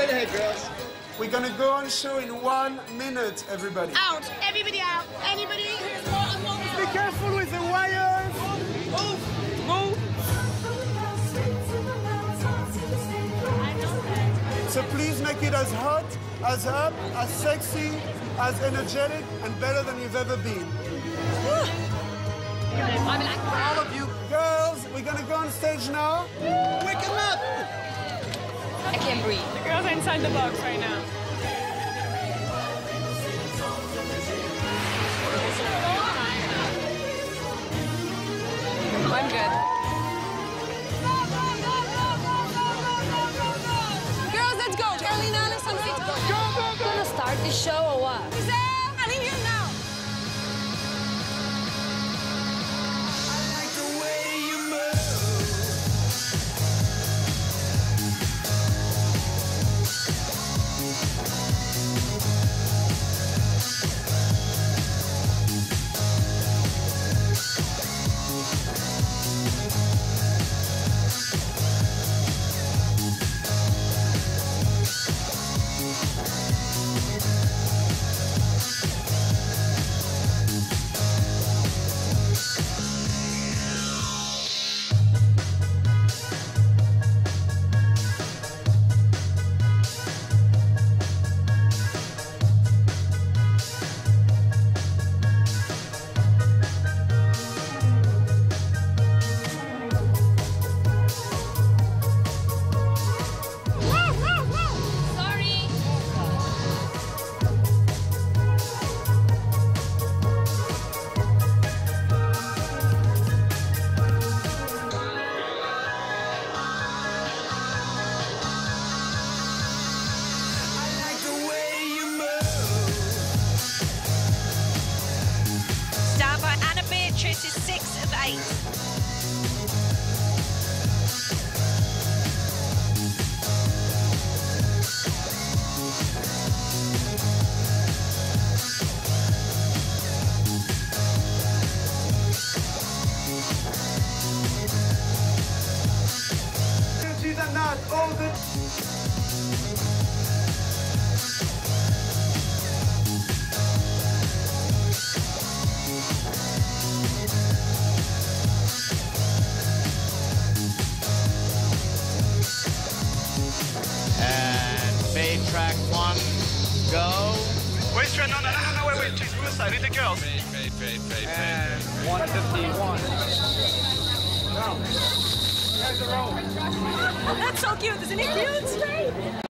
Straight ahead, girls. We're gonna go on show in one minute, everybody. Out. Everybody out. Anybody? Be careful with the wires. Move. Move. So please make it as hot, as up, as sexy, as energetic, and better than you've ever been. All of you girls, we're gonna go on stage now. Wake him up! I can't breathe. The girls are inside the box right now. I'm good. Girls, let's go. Charlene, Alex, I'm go. Go, go, go. Gonna start the show or what? Energies are not all the. And fade track one, go. Wait, straight. No, no, no, no, wait, wait. Please, move aside. Leave the girls. And 151. That's so cute. Isn't he cute?